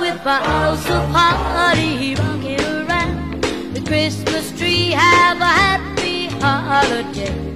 with boughs of holly rocking around the Christmas tree. Have a happy holiday.